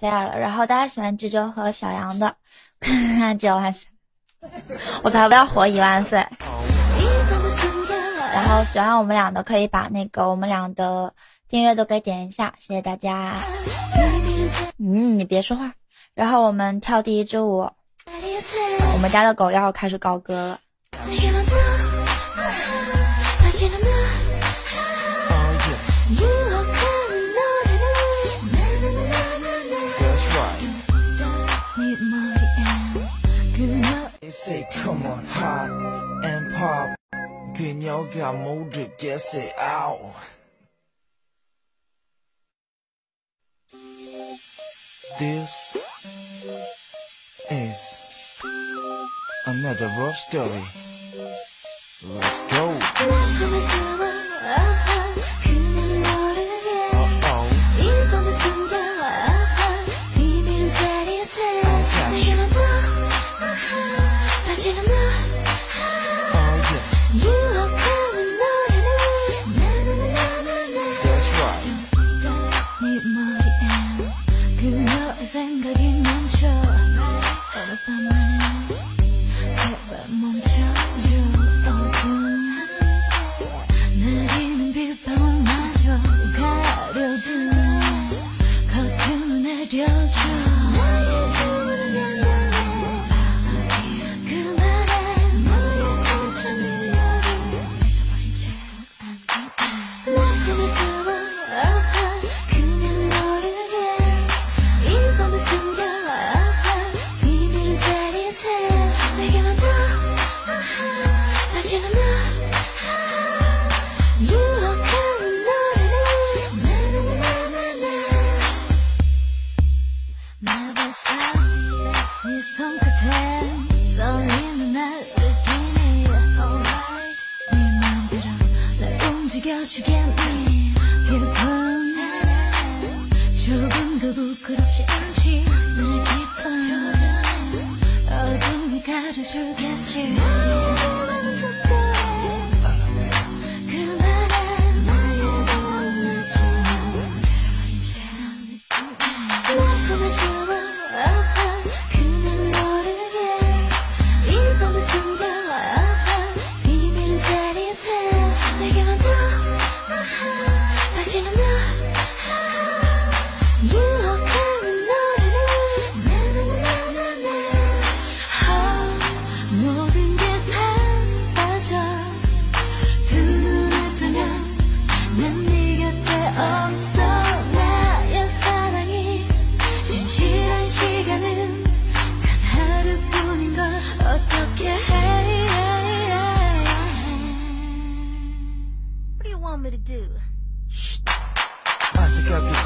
fair 了。然后大家喜欢啾啾和小杨的九万岁，我才不要活一万岁。然后喜欢我们俩的可以把那个我们俩的订阅都给点一下，谢谢大家。嗯，你别说话。然后我们跳第一支舞，我们家的狗要开始高歌了。and y'all got more to guess it out. This is another rough story. Let's go. 내게 to get you.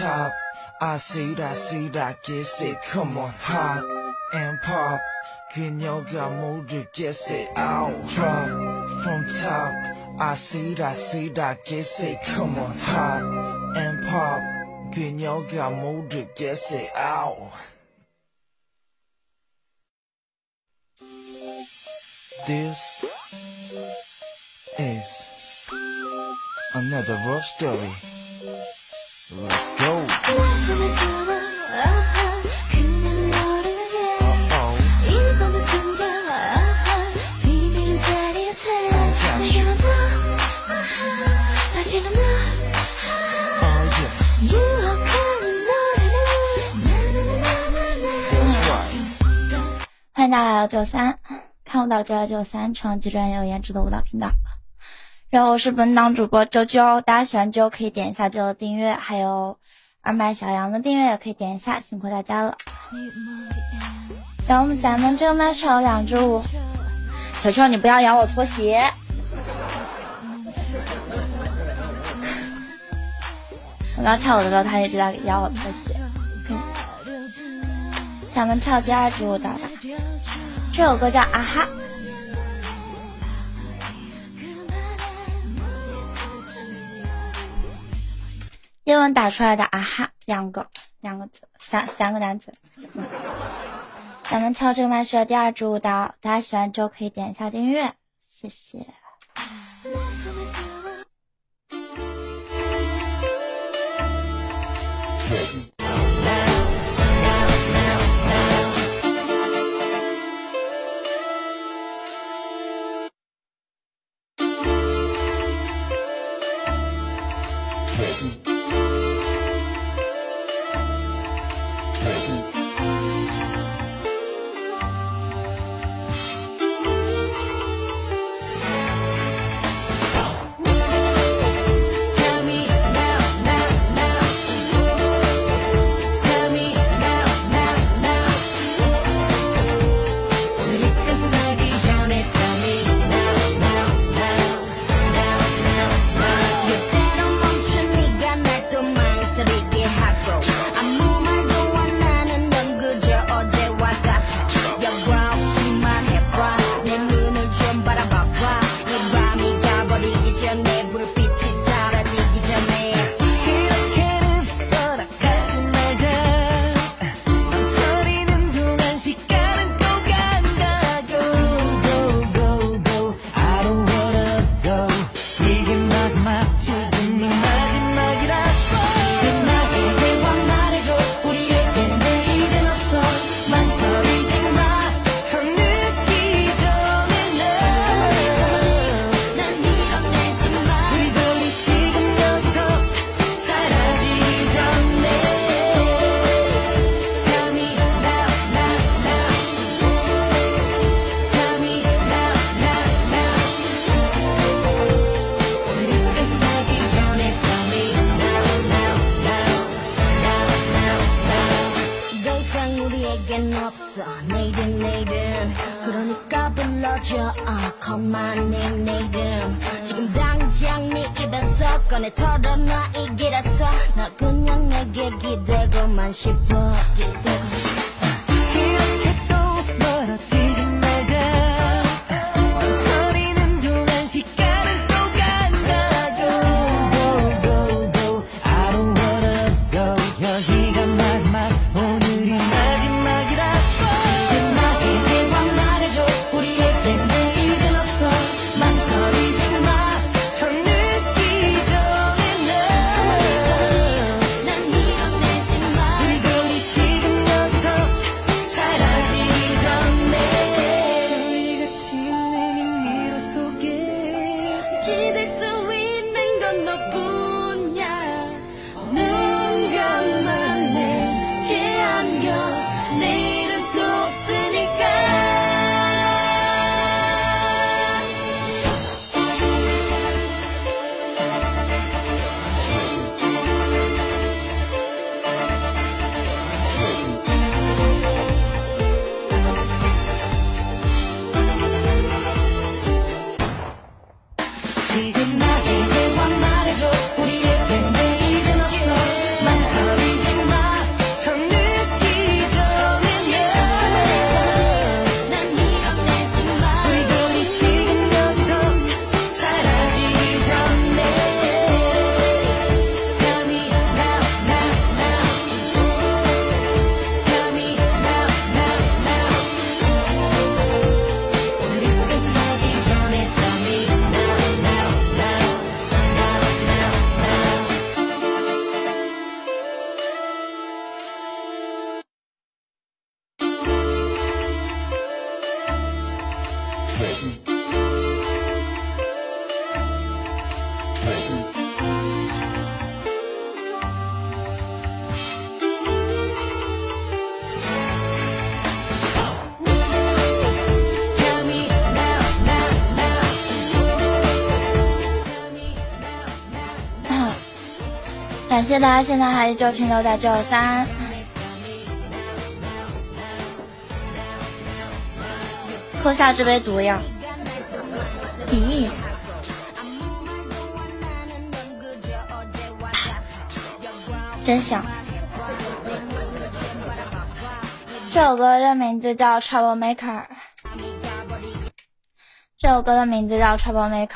top. I see that, see that, get it. Come on, hot and pop. 그녀가 모두 get it out. Drop from top. I see that, see that, get it. Come on, hot and pop. 그녀가 모두 get it out. This is another love story. Let's go. 家来了只有三，看舞蹈就来只有三，成极专业有颜值的舞蹈频道。然后我是本档主播啾啾，大家喜欢啾可以点一下这个订阅，还有二麦小杨的订阅也可以点一下，辛苦大家了。然后我们咱们这个麦上有两支舞，球球你不要咬我拖鞋。我刚跳舞的时候，他一直在咬我拖鞋。咱们跳第二支舞蹈吧，这首歌叫啊哈。英文打出来的啊哈两个两个字三三个单词。咱们跳这个麦序的第二支舞蹈大家喜欢就可以点一下订阅谢谢。your neighbor. 내일 내일 그러니까 불러줘. 아, oh, Call my name 내일 지금 당장 네 입에서 꺼내 털어놔 이 길에서. 나 그냥 내게 기대고만 싶어 기대고 싶어. 感谢大家现在还依旧停留在九三。喝下这杯毒药。咦，真香！这首歌的名字叫《Trouble Maker》，这首歌的名字叫《Trouble Maker》。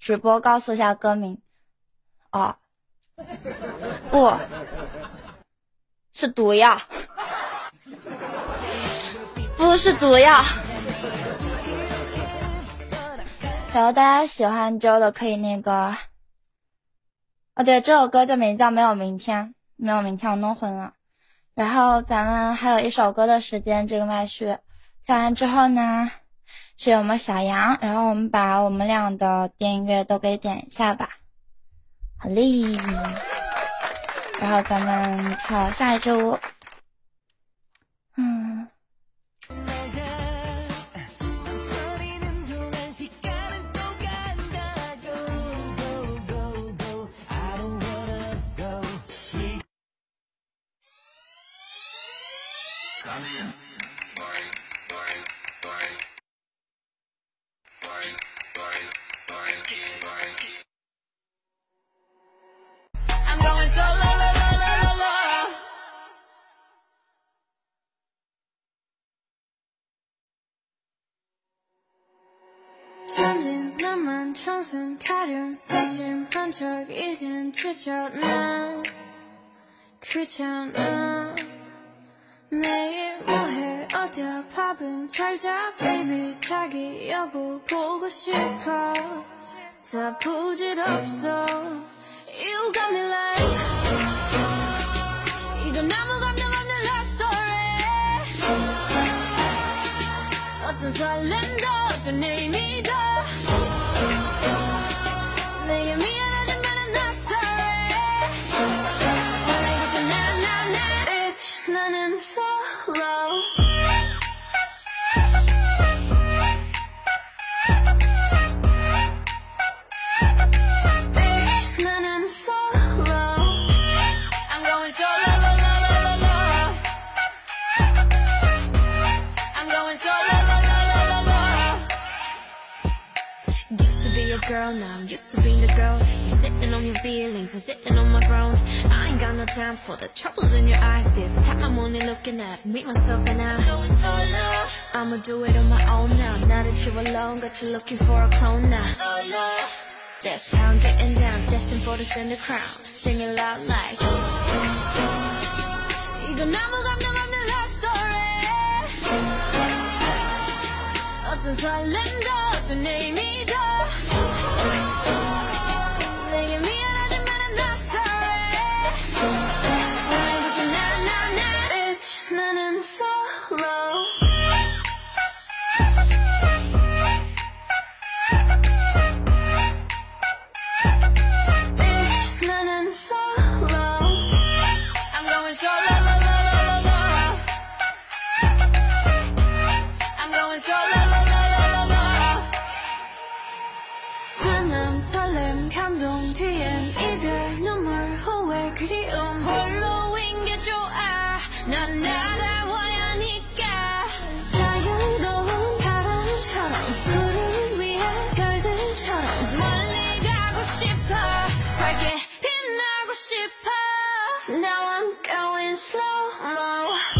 直播告诉一下歌名。哦，不是毒药，不是毒药。然后大家喜欢周的可以那个，哦对，这首歌的名叫《没有明天》，没有明天我弄混了。然后咱们还有一首歌的时间，这个麦序跳完之后呢，是我们小杨，然后我们把我们俩的电音乐都给点一下吧，好嘞。然后咱们跳下一支舞，嗯。 천진 나만 청순 가련 새침 한척 이젠 지쳤나 귀찮아. 매일 뭐해? 어디야? 밥은 잘자? Baby 자기 여보 보고 싶어. 다 부질없어. You got me like 이건 아무 감정 없는 love story. 어떤 설렘도 어떤 일 I'm going solo lo, lo, lo, lo, lo. Used to be a girl, now I'm used to being the girl. You're sitting on your feelings and sitting on my throne. I ain't got no time for the troubles in your eyes. This time I'm only looking at me, myself, and I. Going solo. I'ma do it on my own now. Now that you're alone, got you looking for a clone now. That's how I'm getting down, destined for the center crown. Singing loud like. 이건 아무 감 I'll end up the name neyimidir? 빛나고 싶어. Now I'm going slow-mo.